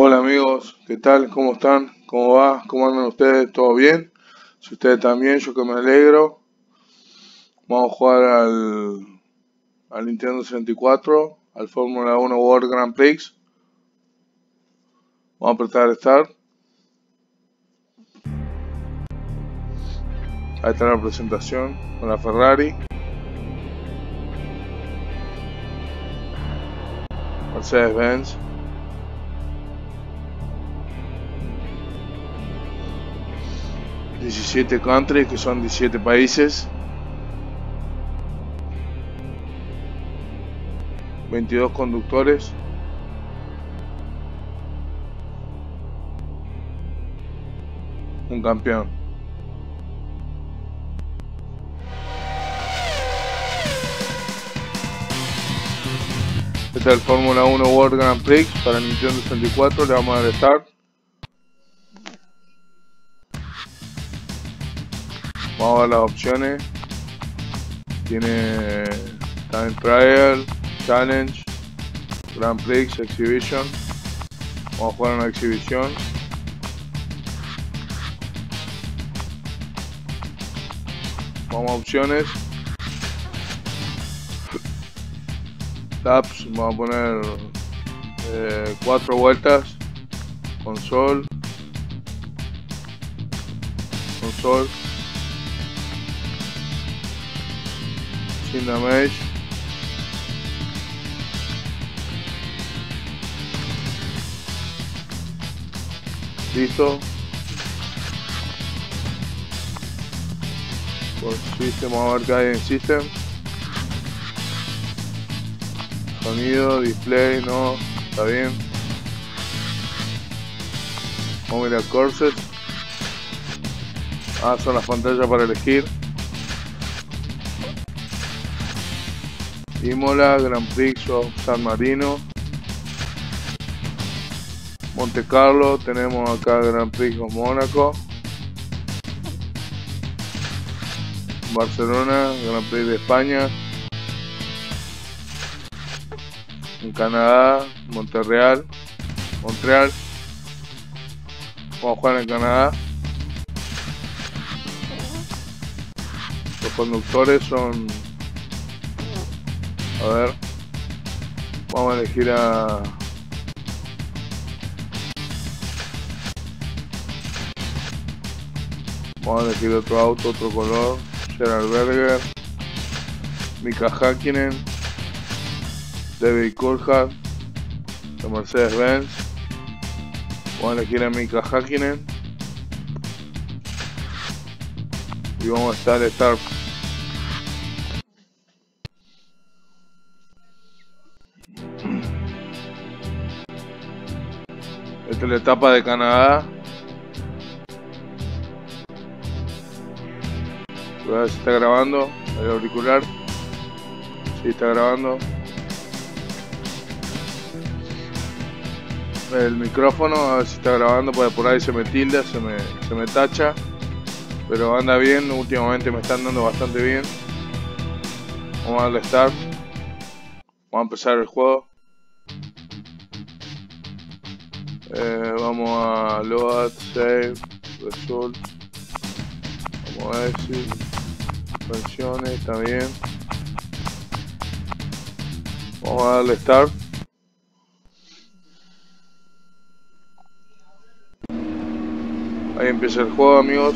Hola amigos, ¿qué tal? ¿Cómo están? ¿Cómo va? ¿Cómo andan ustedes? ¿Todo bien? Si ustedes también, yo que me alegro. Vamos a jugar al, al Nintendo 64, al Fórmula 1 World Grand Prix. Vamos a apretar Start. Ahí está la presentación con la Ferrari. Mercedes-Benz. Diecisiete countries, que son 17 países. 22 conductores. Un campeón. Este es el Fórmula 1 World Grand Prix para Nintendo 64. Le vamos a dar Start. Vamos a las opciones. Tiene Time Trial, Challenge, Grand Prix, Exhibition. Vamos a jugar una exhibición. Vamos a opciones. Taps, vamos a poner eh, cuatro vueltas. Console. Console. Damage. Listo. Por system, vamos a ver en system. Sonido, display, no, está bien. Vamos a ir a courses. Ah, son las pantallas para elegir. Imola, Grand Prix of San Marino. Monte Carlo, tenemos acá Grand Prix of Mónaco. Barcelona, Grand Prix de España. En Canadá, Montreal, Montreal. Vamos a jugar en Canadá. Los conductores son... A ver. Vamos a elegir a... Vamos a elegir otro auto, otro color. Gerard Berger. Mika Hakkinen. David Coulthard. De Mercedes-Benz. Vamos a elegir a Mika Hakkinen. Y vamos a estar Start. Esta es la etapa de Canadá. Si está grabando el auricular. Si está grabando. El micrófono, a ver si está grabando, porque por ahí se me tilda, se me, se me tacha. Pero anda bien, últimamente me están dando bastante bien. Vamos a darle start. Vamos a empezar el juego. Eh, vamos a load, save, result. Vamos a ver si funciones, está bien. Vamos a darle start. Ahí empieza el juego amigos.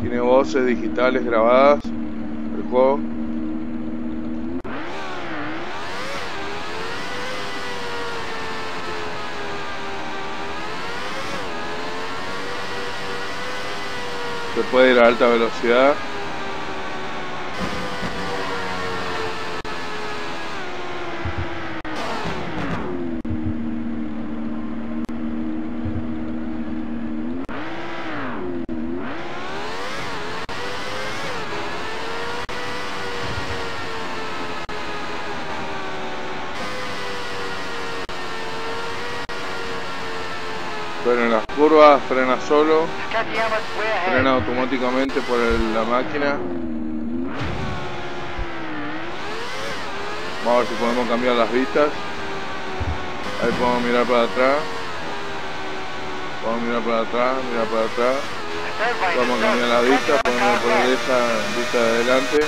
Tiene voces digitales grabadas el juego. Se puede ir a alta velocidad. Pero en las curvas frena solo, ahead. frena automáticamente por el- la máquina. Vamos a ver si podemos cambiar las vistas. Ahí podemos mirar para atrás. Podemos mirar para atrás, mirar para atrás. Vamos a cambiar la close. vista, Katayama podemos poner esa vista de adelante.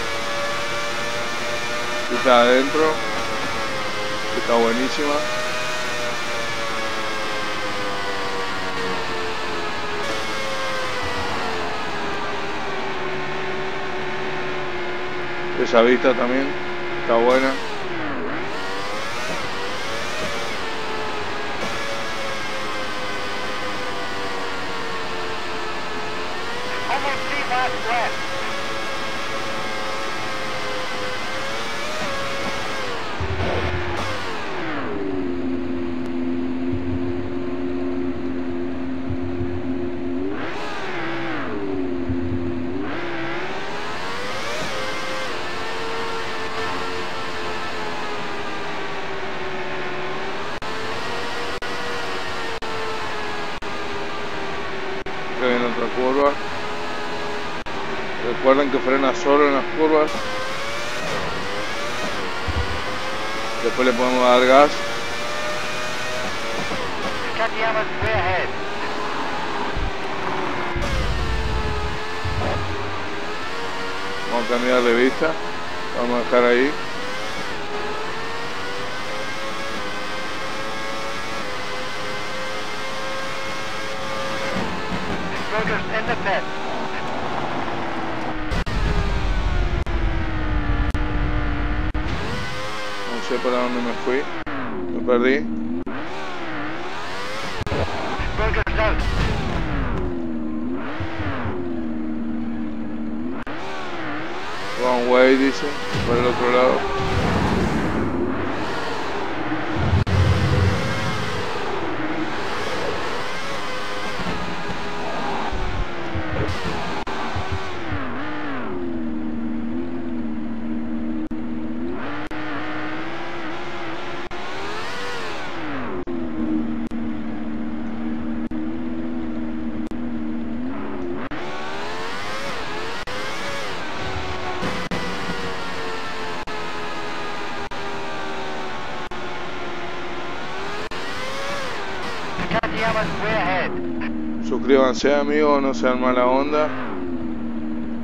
Vista de adentro. Está buenísima. Esa vista también está buena. Almost three laps left. que viene otra curva. Recuerden que frena solo en las curvas. Después le podemos dar gas. Vamos a cambiar de vista. Vamos a dejar ahí. No sé para dónde me fui. Me perdí. Intruders out. Wrong way dice. Por el otro lado. Suscríbanse amigos, no sean mala onda.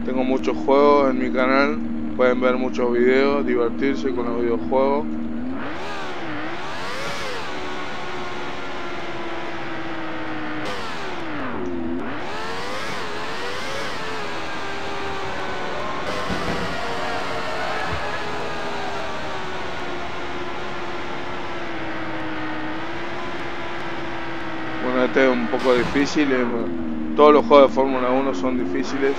Tengo muchos juegos en mi canal. Pueden ver muchos videos, divertirse con los videojuegos. Bueno, este es un poco difícil. Todos los juegos de Fórmula 1 son difíciles.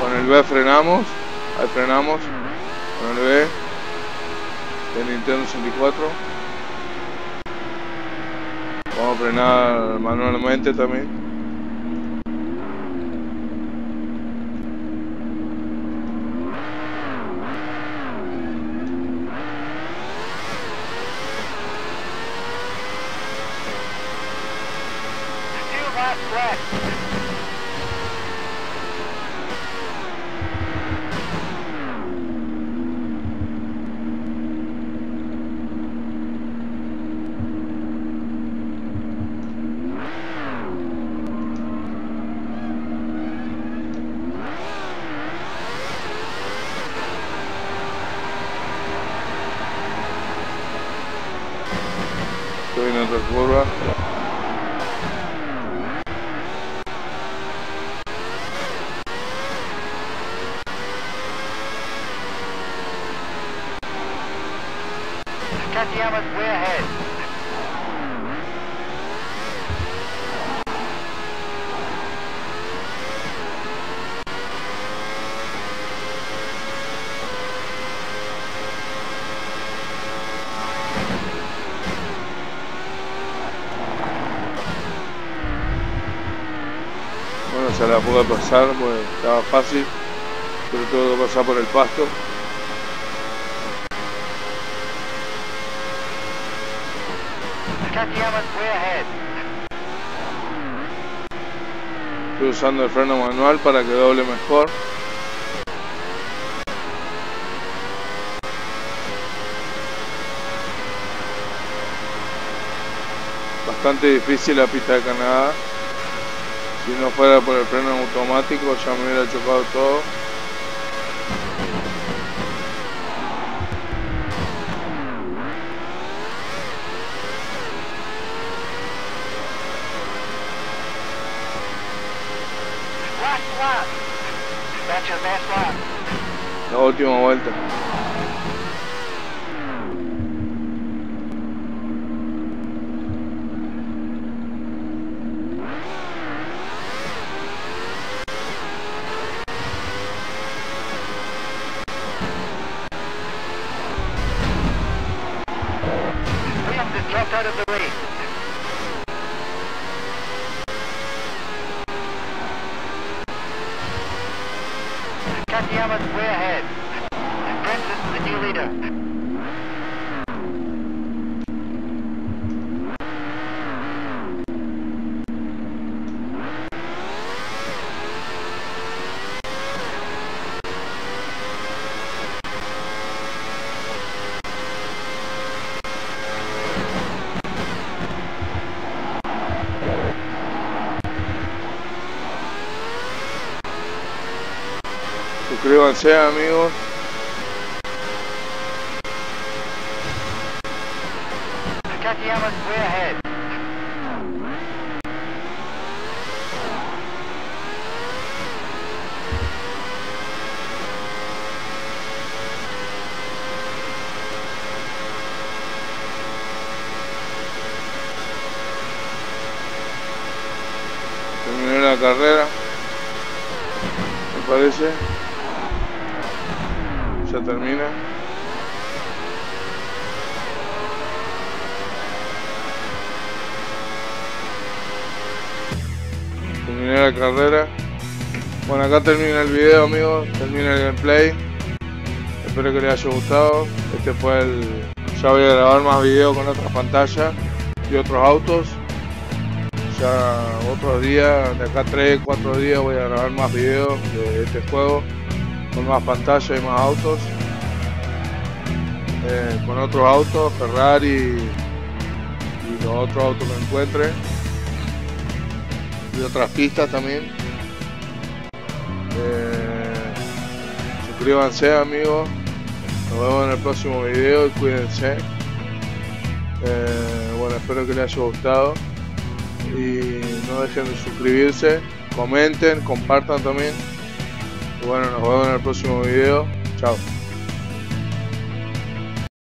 Con el B frenamos. Ahí frenamos. Con el B. De Nintendo 64. Vamos a frenar manualmente también. Doing another roll Katayama's way ahead. Se la pude pasar, pues estaba fácil, pero que pasar por el pasto. Estoy usando el freno manual para que doble mejor. Bastante difícil la pista de Canadá. Si no fuera por el freno automático ya me hubiera chocado todo. La última vuelta. Suscríbanse amigos. Terminé la carrera. Me parece. Termina. Terminé la carrera. Bueno, acá termina el video, amigos. Termina el gameplay. Espero que les haya gustado. Este fue el. Ya voy a grabar más videos con otras pantallas y otros autos. Ya otros días, de acá 3, 4 días voy a grabar más videos de este juego con más pantallas y más autos. Eh, con otros autos, Ferrari y los otros autos que encuentre. Y otras pistas también. Eh, suscríbanse amigos. Nos vemos en el próximo video y cuídense. Eh, bueno, espero que les haya gustado. Y no dejen de suscribirse, comenten, compartan también. Y bueno, nos vemos en el próximo video. Chao.